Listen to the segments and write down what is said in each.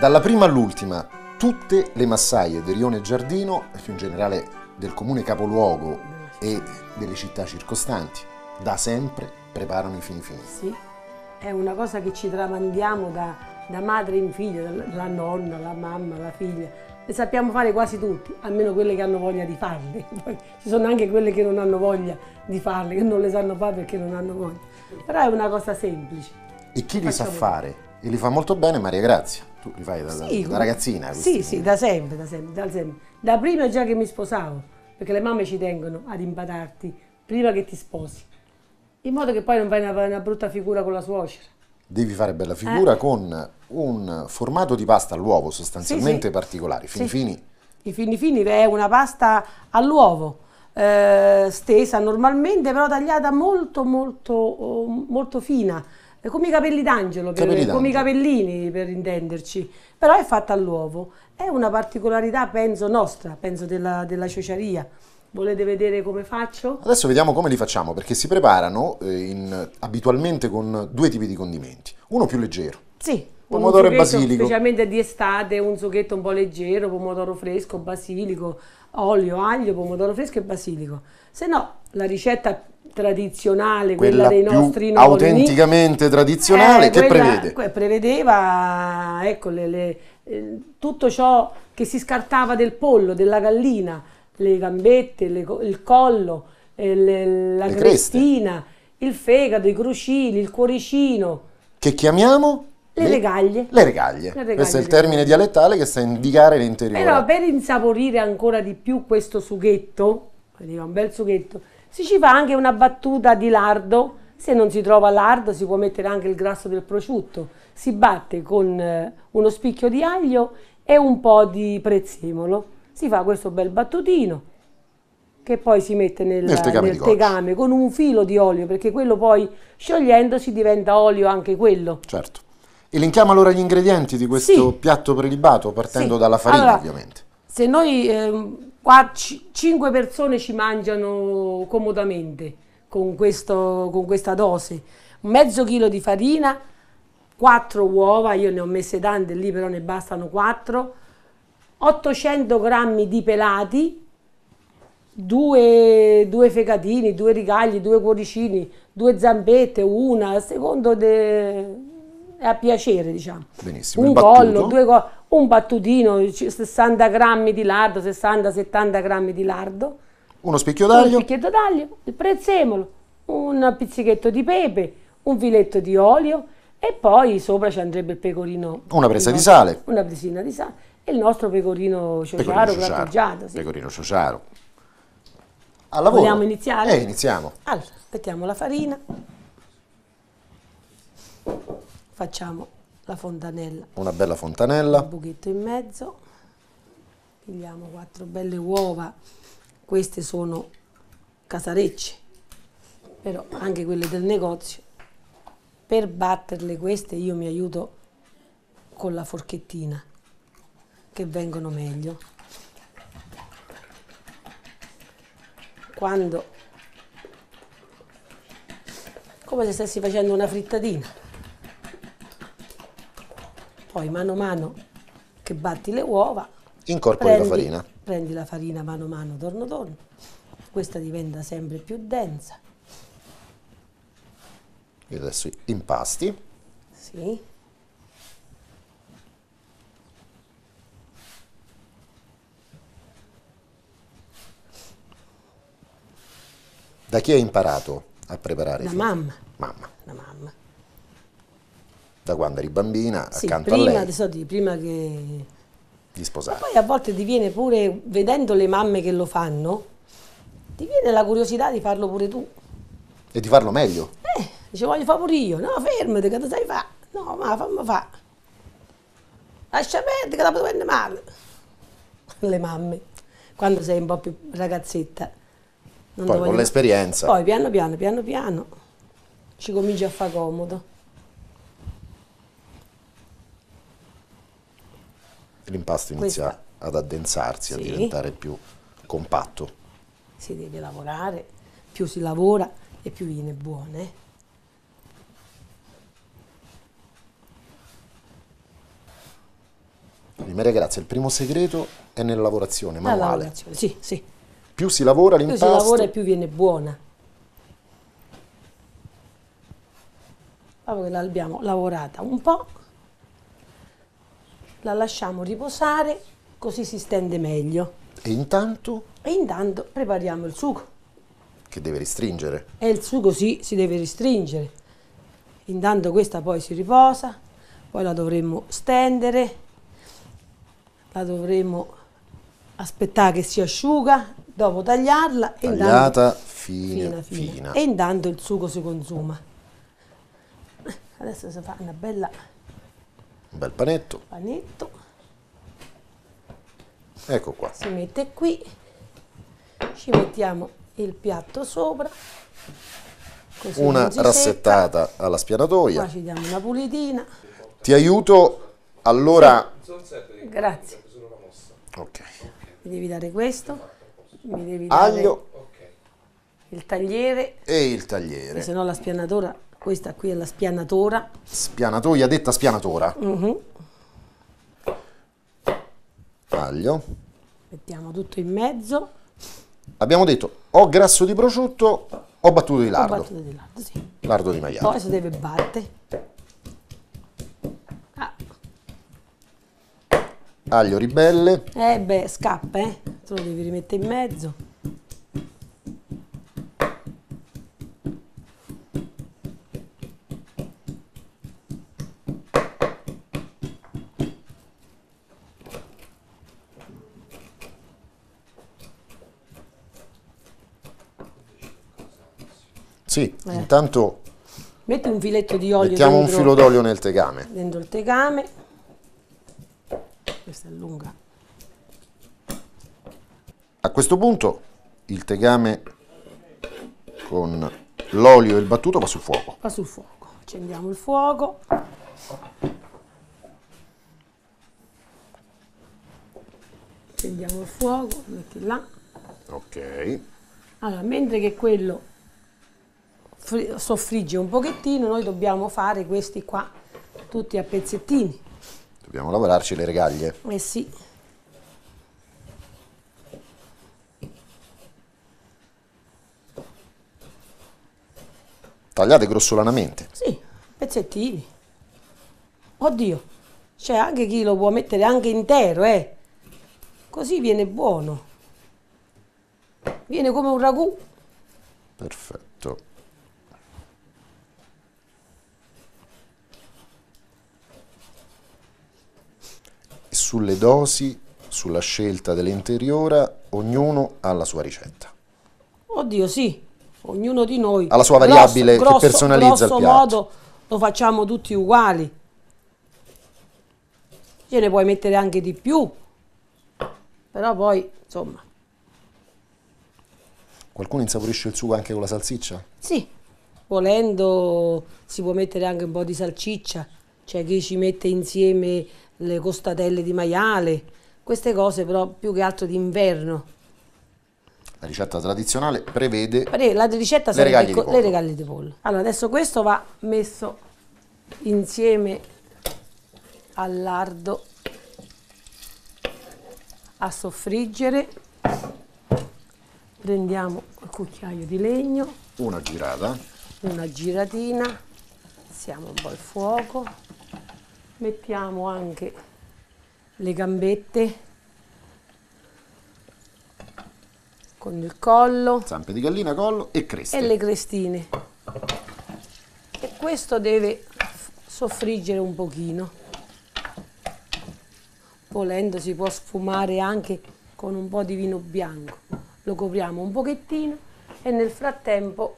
Dalla prima all'ultima, tutte le massaie di Rione Giardino, e più in generale del comune capoluogo e delle città circostanti, da sempre preparano i fini fini. Sì, è una cosa che ci tramandiamo da, da madre in figlio, la nonna, la mamma, la figlia. Le sappiamo fare quasi tutti, almeno quelle che hanno voglia di farle. Poi ci sono anche quelle che non hanno voglia di farle, che non le sanno fare perché non hanno voglia. Però è una cosa semplice. E chi li sa fare e li fa molto bene Maria Grazia. Tu li fai da, Sì, da ragazzina? Sì, sì, da sempre, da sempre, da sempre. Da prima già che mi sposavo, perché le mamme ci tengono ad impatarti prima che ti sposi, in modo che poi non fai una, una brutta figura con la suocera. Devi fare bella Eh. figura con un formato di pasta all'uovo sostanzialmente Sì, sì. particolare, fini Sì. fini. I fini fini è una pasta all'uovo, eh, stesa normalmente, però tagliata molto, molto, oh, molto fina, eh, come i capelli d'angelo, come i capellini per intenderci, però è fatta all'uovo. È una particolarità, penso, nostra, penso della, della ciociaria. Volete vedere come faccio? Adesso vediamo come li facciamo, perché si preparano eh, in- abitualmente con due tipi di condimenti. Uno più leggero, Sì, Pomodoro e basilico. Specialmente di estate, un succhetto un po' leggero, pomodoro fresco, basilico, olio, aglio, pomodoro fresco e basilico. Se no, la ricetta tradizionale, quella, quella dei nostri nonni, autenticamente tradizionale, eh, che prevede? prevedeva ecco, le- le- eh, tutto ciò che si scartava del pollo, della gallina, le gambette, le il collo, eh, la crestina, il fegato, i crocili, il cuoricino, Che chiamiamo? le regaglie. Le regaglie. Le regaglie Questo è il termine dialettale che sta a indicare l'interiore. Però per insaporire ancora di più questo sughetto, un bel sughetto, si ci fa anche una battuta di lardo. Se non si trova lardo si può mettere anche il grasso del prosciutto. Si batte con eh, uno spicchio di aglio e un po' di prezzemolo. Si fa questo bel battutino che poi si mette nel, Nel tegame nel tegame con un filo di olio perché quello poi sciogliendosi diventa olio anche quello. Certo. Elenchiamo allora gli ingredienti di questo Sì. piatto prelibato, partendo Sì. dalla farina Allora, ovviamente. Se noi ehm, qua ci- cinque persone ci mangiano comodamente con, questo- con questa dose, mezzo chilo di farina, quattro uova, io ne ho messe tante lì però ne bastano quattro, 800 grammi di pelati, due, due fegatini, due rigagli, due cuoricini, due zampette, una, a secondo de- è a piacere diciamo. Benissimo. Un battuto. collo, due co- un battutino, c- 60 grammi di lardo, 60-70 grammi di lardo, Uno spicchio un d'aglio. picchietto d'aglio, il prezzemolo, un pizzichetto di pepe, un filetto di olio e poi sopra ci andrebbe il pecorino. Una presa di sale. Una presina di sale e il nostro Pecorino ciociaro. grattugiato. sì. Pecorino ciociaro. Al lavoro. Vogliamo iniziare? Eh, iniziamo. Allora, mettiamo la farina, facciamo la fontanella Una bella fontanella. un buchetto in mezzo, pigliamo quattro belle uova, queste sono casarecce, però anche quelle del negozio. Per batterle queste io mi aiuto con la forchettina, che vengono meglio. Quando, come se stessi facendo una frittatina. Poi mano a mano che batti le uova, Incorpori la farina. prendi la farina mano a mano, torno torno. Questa diventa sempre più densa. E adesso impasti. Sì. Da chi hai imparato a preparare? La mamma. Mamma. La mamma. Da quando eri bambina, Sì, accanto a prima, lei, adesso di- prima che... di sposare. Poi a volte ti viene pure, vedendo le mamme che lo fanno, ti viene la curiosità di farlo pure tu. E di farlo meglio. Eh, dice voglio fare pure io. No, fermati, che tu sai fa? No, ma fammi fa. Lascia perdere che dopo prende male. Le mamme, quando sei un po' più ragazzetta. non Poi con l'esperienza. Poi piano piano, piano piano, ci comincia a fare comodo. L'impasto inizia Questa- ad addensarsi, a Sì. diventare più compatto. Si deve lavorare, più si lavora e più viene buone. Quindi Maria Grazia, il primo segreto è nella lavorazione La manuale. lavorazione, sì, sì. Più si lavora Più si l'impasto, lavora e più viene buona. Dopo che l'abbiamo lavorata un po', la lasciamo riposare, così si stende meglio. e intanto E intanto prepariamo il sugo. che deve ristringere. E il sugo sì, si deve ristringere. Intanto questa poi si riposa, poi la dovremmo stendere, la dovremmo aspettare che si asciuga, dopo tagliarla e intanto- Tagliata fine, fina, fina. fina. E intanto il sugo si consuma. Adesso si fa una bella Un bel panetto. panetto, Ecco qua. si mette qui, ci mettiamo il piatto sopra, così Una si secca. rassettata alla spianatoia. Qua ci diamo una pulitina. Ti aiuto allora. Grazie. Ok. Mi devi dare questo, mi devi dare Aglio il tagliere, e il tagliere. se no la spianatora, questa qui è la spianatora. Spianatoia detta spianatora. Mhm. Aglio. Mettiamo tutto in mezzo. Abbiamo detto o grasso di prosciutto o battuto di lardo. battuto di lato, sì. Lardo di maiale. Poi si deve battere. Ah, Aglio ribelle. eh beh, scappa, eh. Te lo devi rimettere in mezzo. Sì, Eh. intanto Metti un filetto di olio mettiamo un dentro, filo d'olio nel tegame. dentro il tegame. Questa è lunga. A questo punto il tegame con l'olio e il battuto va sul fuoco. Va sul fuoco. Accendiamo il fuoco. Accendiamo il fuoco, metti là. Ok. Allora, mentre che quello soffrigge un pochettino, noi dobbiamo fare questi qua tutti a pezzettini. Dobbiamo lavorarci le regaglie. Eh sì. Tagliate grossolanamente. Sì, pezzettini. Oddio, c'è anche chi lo può mettere anche intero, eh. Così viene buono. Viene come un ragù. Perfetto. Sulle dosi, sulla scelta dell'interiora, ognuno ha la sua ricetta. Oddio, sì, ognuno di noi. Ha la sua variabile che personalizza il grosso piatto. modo lo facciamo tutti uguali. Ce ne puoi mettere anche di più. Però poi, insomma, Qualcuno insaporisce il sugo anche con la salsiccia? sì, volendo si può mettere anche un po' di salciccia. C'è chi ci mette insieme le costatelle di maiale. Queste cose però più che altro d'inverno. La ricetta tradizionale prevede La ricetta Le regaglie di le regaglie di pollo. Allora, adesso questo va messo insieme al lardo a soffriggere. Prendiamo il cucchiaio di legno, una girata. una giratina, siamo un po' il fuoco, mettiamo anche le gambette con il collo. Zampe di gallina, collo e creste. e le crestine. E questo deve soffriggere un pochino. Volendo si può sfumare anche con un po' di vino bianco. Lo copriamo un pochettino e nel frattempo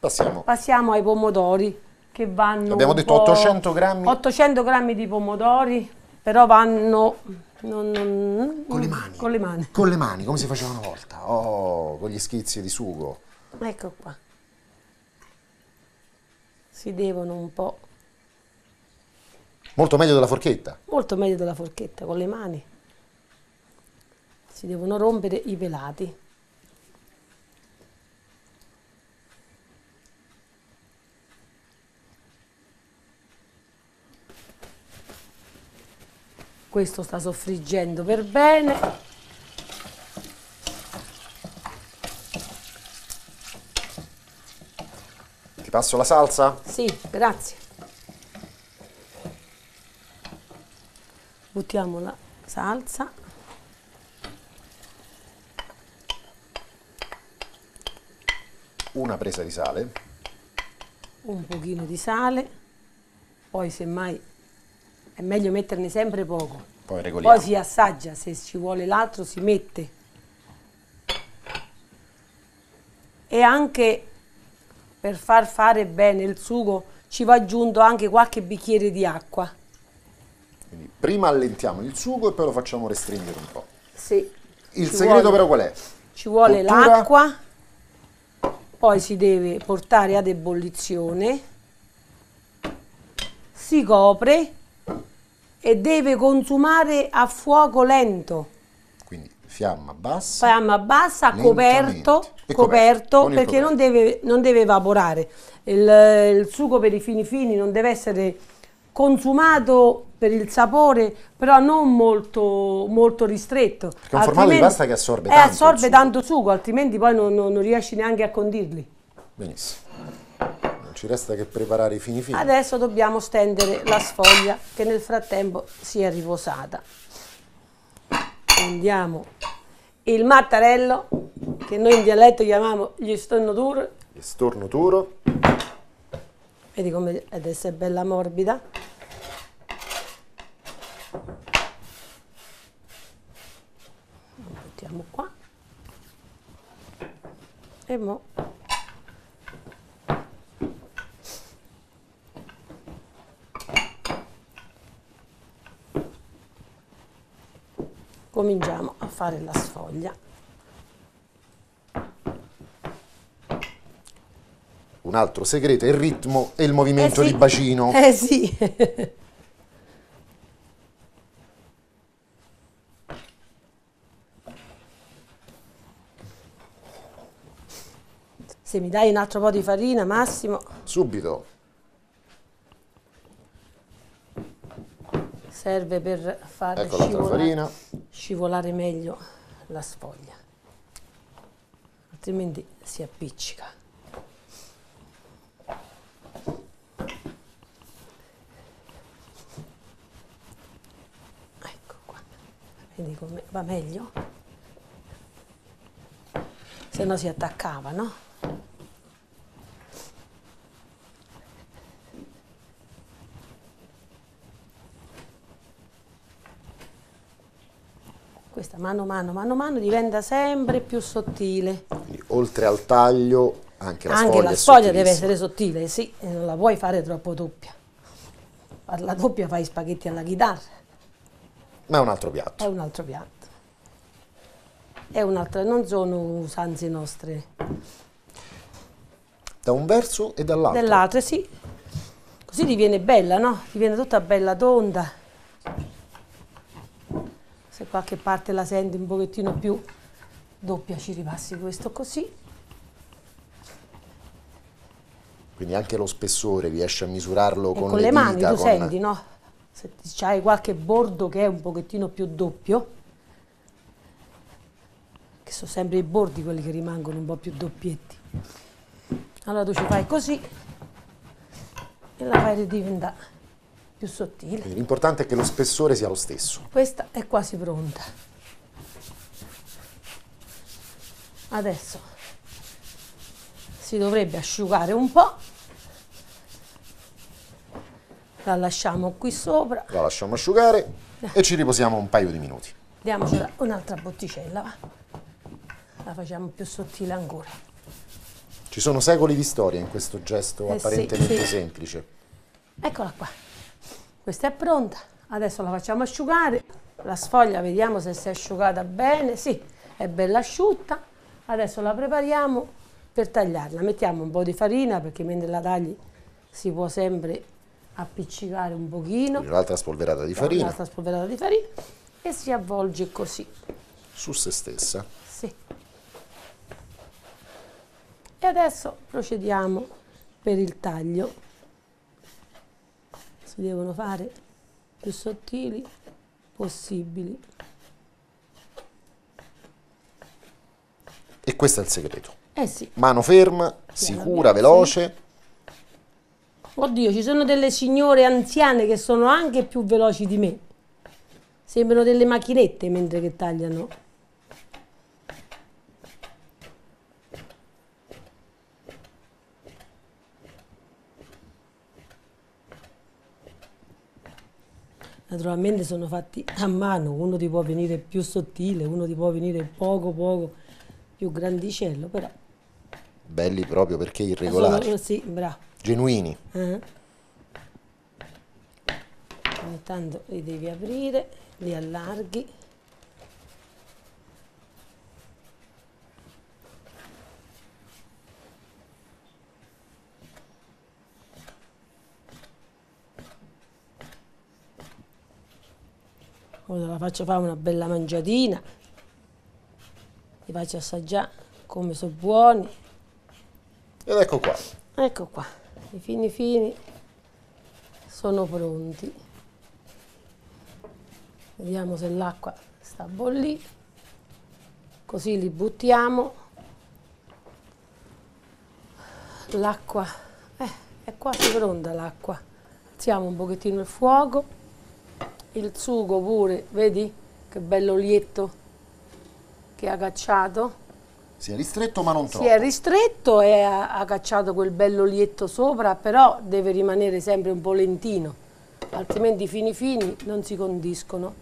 Passiamo. passiamo ai pomodori che vanno Abbiamo detto po'- 800 grammi? 800 grammi di pomodori, però vanno non- non- Con le mani. Con le mani. Con le mani, come si faceva una volta. Oh, con gli schizzi di sugo. Ecco qua. Si devono un po', Molto meglio della forchetta. molto meglio della forchetta, con le mani. Si devono rompere i pelati. Questo sta soffriggendo per bene. Ti passo la salsa? Sì, grazie. Buttiamo la salsa. Una presa di sale. Un pochino di sale. Poi semmai è meglio metterne sempre poco. Poi regoliamo. Poi si assaggia, se ci vuole l'altro si mette. E anche per far fare bene il sugo ci va aggiunto anche qualche bicchiere di acqua. Quindi prima allentiamo il sugo e poi lo facciamo restringere un po'. Sì. Il segreto vuole- però qual è? Ci vuole l'acqua, poi si deve portare ad ebollizione, si copre e deve consumare a fuoco lento. Quindi fiamma bassa. Fiamma bassa, coperto, coperto perché non deve, non deve evaporare. Il, il sugo per i fini fini non deve essere consumato per il sapore, però non molto, molto ristretto. Perché è un formato di pasta che assorbe eh, tanto assorbe sugo. tanto sugo, altrimenti poi non, non- non riesci neanche a condirli. Benissimo. Ci resta che preparare i fini fini. Adesso dobbiamo stendere la sfoglia che nel frattempo si è riposata. Prendiamo il mattarello, che noi in dialetto chiamiamo gli stornoturo, Il storno duro. vedi come adesso è bella morbida. Lo Mettiamo qua. E mo cominciamo a fare la sfoglia. Un altro segreto è il ritmo e il movimento Eh sì. di bacino. Eh sì. Se mi dai un altro po' di farina, Massimo, Subito. serve per fare Ecco scivolare, farina. Scivolare meglio la sfoglia. Altrimenti si appiccica. Ecco qua. Vedi come va meglio? Se no si attaccava, no? Questa mano a mano, mano a mano diventa sempre più sottile. Quindi, oltre al taglio, anche la Anche sfoglia la sfoglia deve essere sottile, sì, e non la puoi fare troppo doppia. Farla doppia fai spaghetti alla chitarra, Ma è un altro piatto. è un altro piatto. È un'altra, non sono usanze nostre. Da un verso e dall'altro. Dell'altro, sì. Così diviene bella, no? Diviene tutta bella tonda. Se qualche parte la senti un pochettino più doppia ci ripassi questo così. Quindi anche lo spessore riesce a misurarlo E con, con, le mani dita, tu con- senti, no? Se hai qualche bordo che è un pochettino più doppio, che sono sempre i bordi quelli che rimangono un po' più doppietti. Allora tu ci fai così e la fai diventare più sottile. L'importante è che lo spessore sia lo stesso. Questa è quasi pronta. Adesso si dovrebbe asciugare un po'. La lasciamo qui sopra. La lasciamo asciugare e ci riposiamo un paio di minuti. Diamoci un'altra botticella, va. La facciamo più sottile ancora. Ci sono secoli di storia in questo gesto Eh sì, apparentemente sì. semplice. Eccola qua. Questa è pronta. Adesso la facciamo asciugare. La sfoglia vediamo se si è asciugata bene. Sì, è bella asciutta. Adesso la prepariamo per tagliarla. Mettiamo un po' di farina perché mentre la tagli si può sempre appiccicare un pochino. Quindi L'altra spolverata di farina Un'altra spolverata di farina e si avvolge così. su se stessa. Sì. E adesso procediamo per il taglio. Si devono fare più sottili possibili. E questo è il segreto. Eh sì. Mano ferma, sicura, veloce. Oddio, ci sono delle signore anziane che sono anche più veloci di me. Sembrano delle macchinette mentre che tagliano. Naturalmente sono fatti a mano, uno ti può venire più sottile, uno ti può venire poco poco più grandicello, però Belli proprio perché irregolari. sono, sì, bravo. Genuini. Eh. Ogni tanto li devi aprire, li allarghi. Ora la faccio fare una bella mangiatina, li faccio assaggiare come sono buoni. Ed ecco qua. Ecco qua, i fini fini sono pronti. Vediamo se l'acqua sta a bollire. Così li buttiamo. L'acqua eh, è quasi pronta l'acqua. Alziamo un pochettino il fuoco. Il sugo pure, vedi che bello lietto che ha cacciato. Si è ristretto ma non Si troppo. è ristretto e ha, ha cacciato quel bello lietto sopra, però deve rimanere sempre un po' lentino, altrimenti i fini fini non si condiscono.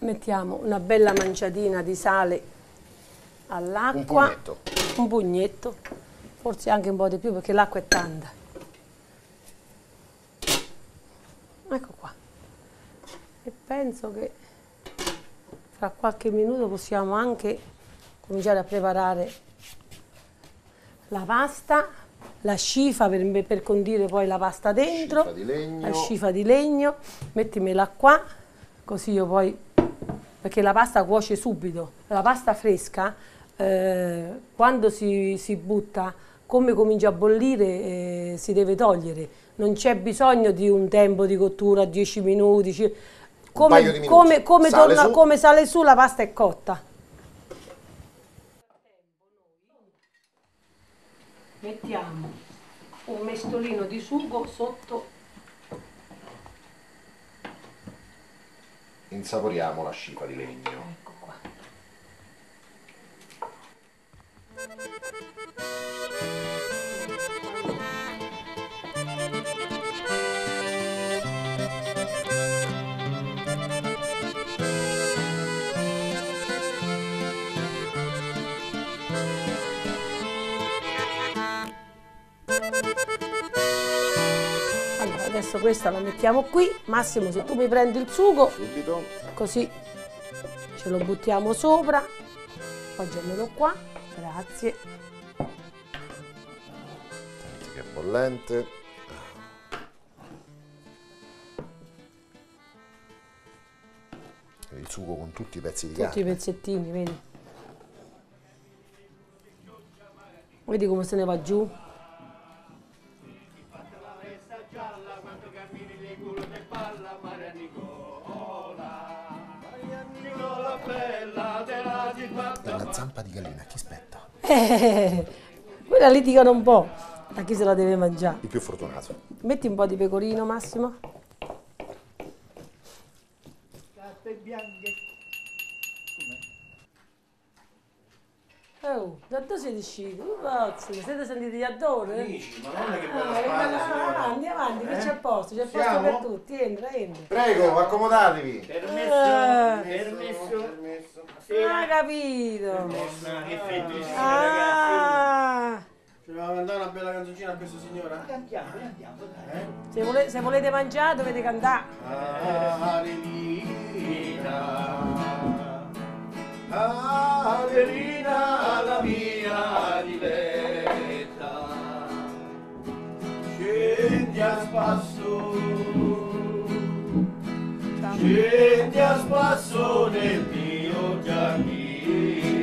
Mettiamo una bella manciatina di sale all'acqua. Un pugnetto. Un pugnetto, forse anche un po' di più perché l'acqua è tanta. Ecco qua. E penso che fra qualche minuto possiamo anche cominciare a preparare la pasta, la scifa per, per condire poi la pasta dentro, Scifa di legno. la scifa di legno, mettimela qua, così io poi, perché la pasta cuoce subito, la pasta fresca eh, quando si, si butta, come comincia a bollire eh, si deve togliere, non c'è bisogno di un tempo di cottura, 10 minuti, come, paio di minuti. come, come Sale torna- su. come sale su la pasta è cotta. Mettiamo un mestolino di sugo sotto Insaporiamo la scipa di legno. Ecco qua. Adesso questa la mettiamo qui. Massimo, se tu mi prendi il sugo, Subito. così ce lo buttiamo sopra appoggiamelo qua grazie Senti che bollente. Il sugo con tutti i pezzi di tutti i carne. pezzettini vedi vedi come se ne va giù Zampa di gallina, a chi spetta? Eh, quella litigano un po' a chi se la deve mangiare Il più fortunato. metti un po' di pecorino Massimo Carte bianche. oh da dove siete usciti? Pazzi, siete sentiti gli adoro? eh? Amici, ma non è che Ah, bella che spalla, bella- signora. avanti, avanti, che Eh? c'è posto, c'è posto per tutti, entra, entra. Prego, accomodatevi. Permesso, Eh. permesso. Permesso. Ah, capito. Ma che ragazzi. Ah, Ci dobbiamo cantare una bella canzoncina a questa signora? Andiamo, andiamo, dai. se, vole- se volete mangiare dovete cantare. Adelina, Adelina, la mia diletta, scendi a spasso, scendi a spasso nel Gani.